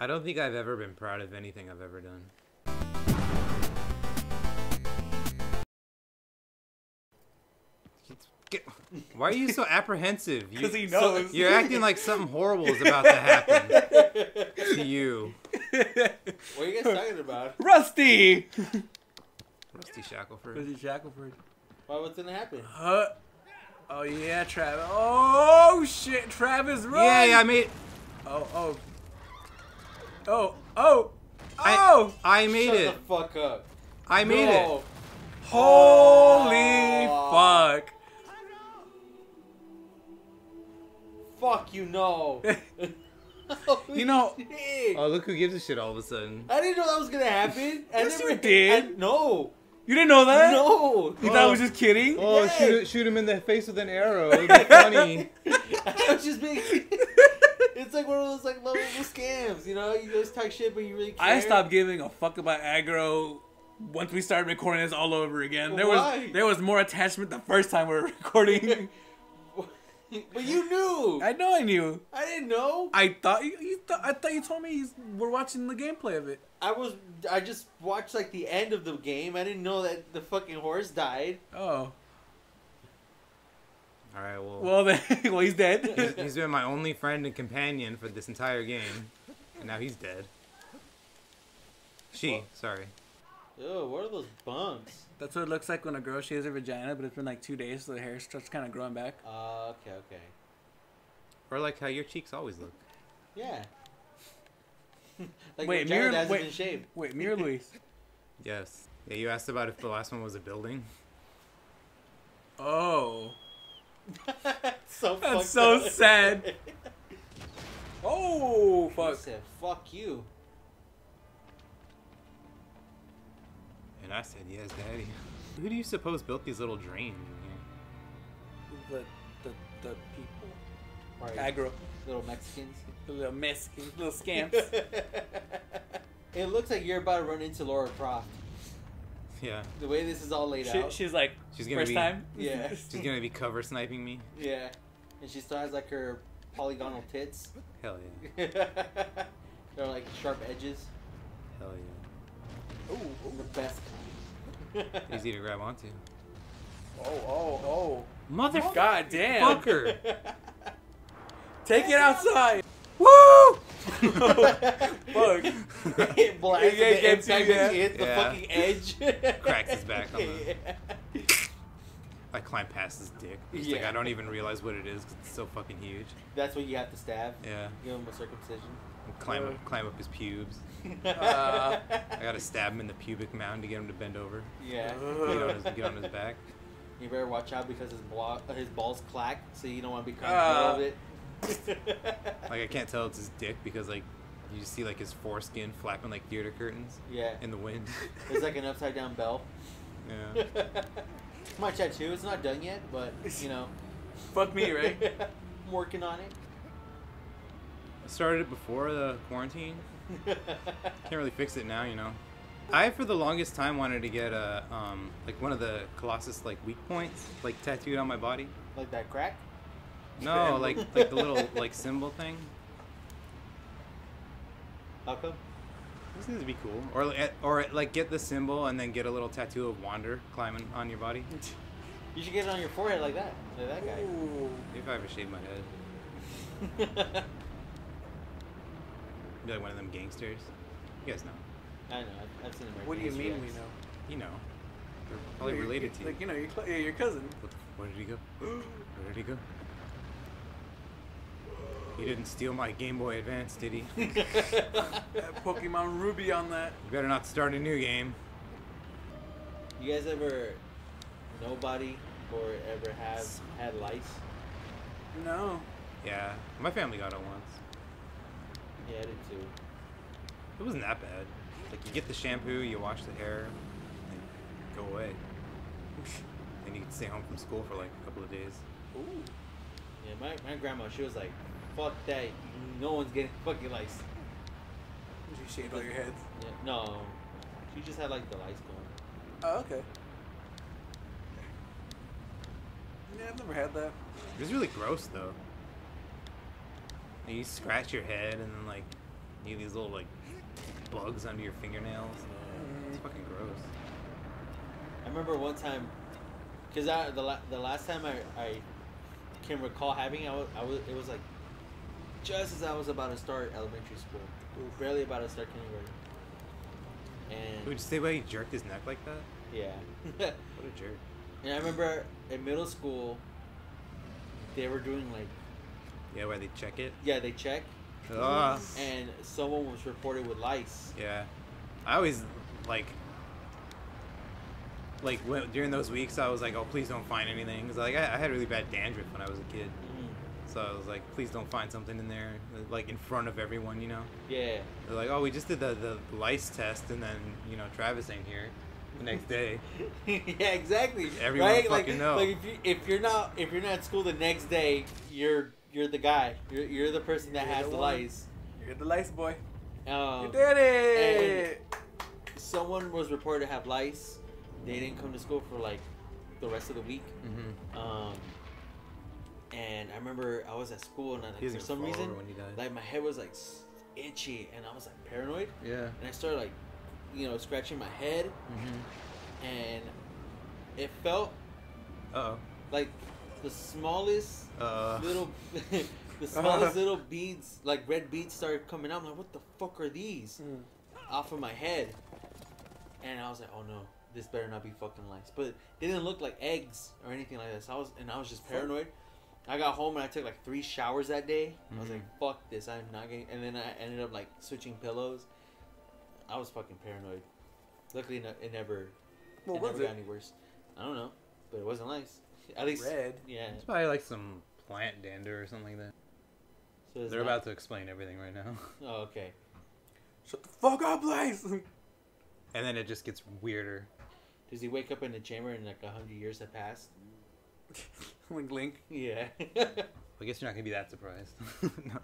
I don't think I've ever been proud of anything I've ever done. Get- Why are you so apprehensive? You, Because he knows. You're acting like something horrible is about to happen to you, What are you guys talking about? Rusty. Rusty Shackleford. Rusty Shackleford. Why? What's gonna happen? Uh, oh yeah, Travis. Oh shit, Travis, run! Yeah, yeah, I made, Oh, oh, oh, oh, I- oh! I made Shut it. the fuck up. I made it. No. Holy Oh. fuck! Fuck you, no. You know- Shit. Oh, look who gives a shit all of a sudden. I didn't know that was gonna happen. I Yes, never you did. I, no, You didn't know that? no. You thought I was oh. just kidding? Oh, Yeah. shoot, shoot him in the face with an arrow. It'd be funny. I was just being. it's like one of those like lovable scams, you know. You just talk shit, but you really care. I stopped giving a fuck about Agro once we started recording this all over again. There Why? was there was more attachment the first time we were recording. But you knew. I know I knew. I didn't know. I thought you, you th- I thought you told me we're watching the gameplay of it. I was. I just watched like the end of the game. I didn't know that the fucking horse died. Oh. All right, well, Well then, well he's he's, dead. he's been my only friend and companion for this entire game, and now he's dead. She, sorry. Ew, what are those bumps? That's what it looks like when a girl shaves her vagina, but it's been like two days, so the hair starts kind of growing back. Uh, okay, okay. Or like how your cheeks always look. Yeah. like Wait, your vagina mirror- hasn't wait. been shaved. Wait, Mirror or Luis? Yes. Yeah, you asked about if the last one was a building. Oh. so That's so up. sad. Oh, He fuck. said, "Fuck you." And I said, yes, daddy. Who do you suppose built these little drains in here? The, the, the people. Right. Agro. Little Mexicans. The little Mexicans, little scamps. it looks like you're about to run into Lara Croft. Yeah. The way this is all laid she, out. she's like, She's gonna first be time? Yeah. she's gonna be cover sniping me. Yeah. And she still has like her polygonal tits. Hell yeah. They're like sharp edges. Hell yeah. Ooh, The best. Easy to grab onto. oh, oh, oh. Mother God damn. fucker. Take it outside. Woo! Fuck. it blasts Yeah, yeah, it gets you, impact yeah. when she hits the Yeah. fucking edge. Cracks his back on the- Yeah. I climb past his dick. Just like I don't even realize what it is because it's so fucking huge. That's what you have to stab. Yeah. Give him a circumcision. And climb Uh. up, climb up his pubes. Uh. I gotta stab him in the pubic mound to get him to bend over. yeah. Get on his, get on his back. You better watch out because his blo- his balls clack, so you don't want to be caught Uh. of it. Like I can't tell it's his dick because like you just see like his foreskin flapping like theater curtains yeah. in the wind. It's like an upside down bell. yeah. My tattoo. It's not done yet, but you know. Fuck me, right? I'm working on it. I started it before the quarantine. Can't really fix it now, you know. I for the longest time wanted to get a um like one of the Colossus like weak points like tattooed on my body. like that crack. No, like like the little like symbol thing. How come? This seems to be cool. Or like- or like get the symbol and then get a little tattoo of Wander climbing on your body. You should get it on your forehead like that, like that guy. Ooh. If I ever shave my head, be like one of them gangsters. You guys know. I know. I've, I've seen American What do you History mean we know? You know. They're probably related to you. Like, you know, your, cl- yeah, your cousin. What, where did he go? Where did he go? He didn't steal my Game Boy Advance, did he? That Pokemon Ruby on that. You better not start a new game. You guys ever nobody or ever have had lice? No. Yeah, my family got it once. Yeah, I did too. It wasn't that bad. Like you get the shampoo, you wash the hair, and go away. And you can stay home from school for like a couple of days. Ooh. Yeah, my, my grandma, she was like, fuck that. No one's getting fucking lice. Did you shaved all your heads. Yeah, no. She just had like the lice going. Oh, okay. Yeah, I've never had that. It was really gross though. Like, you scratch your head and then like You get these little like bugs under your fingernails. It's mm. fucking gross. I remember one time, cause I the la- the last time I, I can recall having I was, I was it was like just as I was about to start elementary school, barely about to start kindergarten, and Would you say why he jerked his neck like that? yeah, What a jerk. and I remember in middle school, they were doing like Yeah, why they check it? yeah they check, Ah. and someone was reported with lice. Yeah, I always like like when, during those weeks I was like, oh please don't find anything because like I, I had really bad dandruff when I was a kid. So I was like, please don't find something in there like in front of everyone, you know. Yeah, They're like, oh we just did the the lice test and then you know Travis ain't here the next day. yeah, exactly. Everyone right? fucking like, know. Like if you if you're not if you're not at school the next day, you're you're the guy. You're, you're the person that You're has the the lice. You're the lice boy. Um, you did it. someone was reported to have lice. They didn't come to school for like the rest of the week. Mm-hmm. Um, and I remember I was at school and I, like, for some reason, like my head was like itchy and I was like paranoid. Yeah. And I started like, you know, scratching my head Mm-hmm. and it felt oh. like the smallest Uh. little the smallest little beads like red beads started coming out I'm like what the fuck are these Mm. off of my head and I was like oh no this better not be fucking lice but they didn't look like eggs or anything like that so I was and I was just paranoid I got home and I took like three showers that day I was like mm-hmm. fuck this I'm not getting and then I ended up like switching pillows I was fucking paranoid luckily no- it never What it was never it? got any worse I don't know but it wasn't lice at least Red. yeah It's probably like some plant dander or something like that. so They're not- about to explain everything right now. oh okay Shut the fuck up, lice. And then it just gets weirder. Does he wake up in the chamber and like a hundred years have passed? link, link. Yeah. I guess you're not gonna be that surprised. no.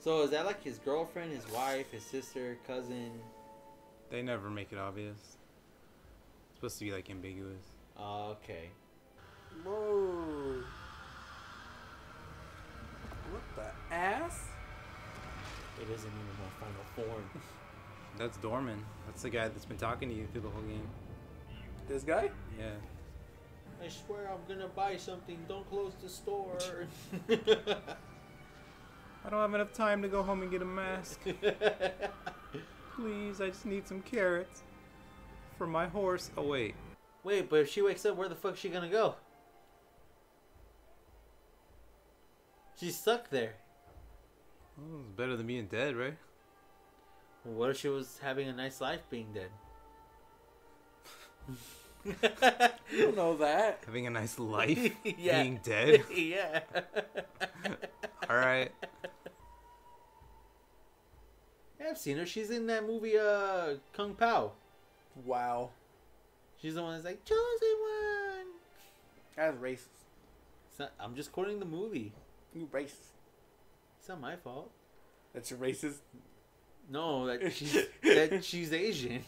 so is that like his girlfriend, his wife, his sister, cousin? They never make it obvious. It's supposed to be like ambiguous. Oh, okay. Whoa. What the ass? It isn't even my final form. That's Dormin. That's the guy that's been talking to you through the whole game. This guy? Yeah. I swear I'm gonna buy something. Don't close the store. I don't have enough time to go home and get a mask. Please, I just need some carrots. For my horse. Oh, wait. Wait, but if she wakes up, where the fuck is she gonna go? She's stuck there. Well, it's better than being dead, right? Well, what if she was having a nice life being dead? You don't know that. Having a nice life. Yeah. Being dead. yeah. Alright. Yeah, I've seen her. She's in that movie, uh, Kung Pow. Wow. She's the one that's like, chosen one. That's racist. It's not, I'm just quoting the movie. You racist. It's not my fault. That's racist. No, that she's, that she's Asian.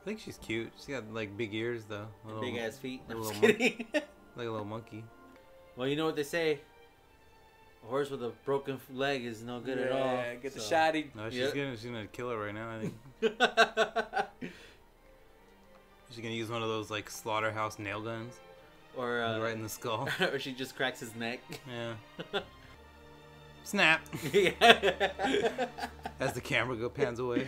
I think she's cute. She's got like big ears though. Little- Big ass feet. a No, I'm just little kidding. Like a little monkey. well, you know what they say. A horse with a broken leg is no good at all. Yeah, get the so- shotty. No, she's Yep. gonna she's gonna kill it right now. I think she's gonna use one of those like slaughterhouse nail guns or uh, right in the skull. or she just cracks his neck. Yeah. Snap. yeah. As the camera go pans away.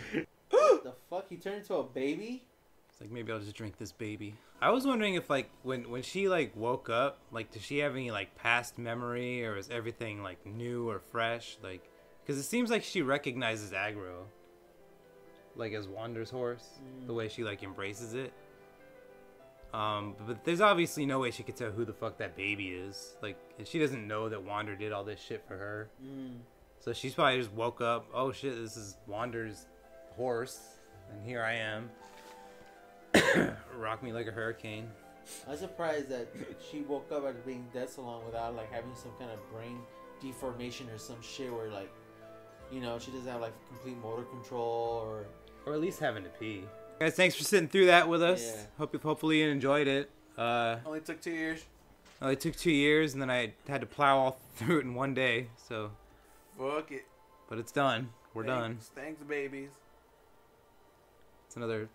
The fuck? He turned into a baby? It's like maybe I'll just drink this baby. I was wondering if like when when she like woke up, like does she have any like past memory or is everything like new or fresh? Like, because it seems like she recognizes Agro, like as Wander's horse, the way she like embraces it. Um, but there's obviously no way she could tell who the fuck that baby is. Like, and she doesn't know that Wander did all this shit for her. Mm. So she's probably just woke up. Oh shit, this is Wander's horse, and here I am. Rock me like a hurricane. I'm surprised that she woke up after being dead so long without like having some kind of brain deformation or some shit where like, you know, she doesn't have like complete motor control or. Or at least having to pee. Guys, thanks for sitting through that with us. Yeah. Hope you hopefully you enjoyed it. Uh, Only took two years. well, it took two years, and then I had to plow all through it in one day. So, Fuck it. but it's done. we're done. Thanks, thanks, babies. It's another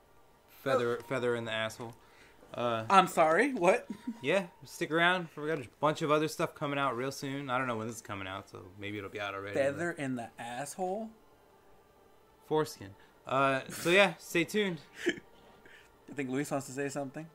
feather feather in the asshole. Uh, I'm sorry. What? yeah, stick around. We got a bunch of other stuff coming out real soon. I don't know when this is coming out, so maybe it'll be out already. Feather in the asshole. foreskin. Uh, so yeah, stay tuned. I think Luis wants to say something.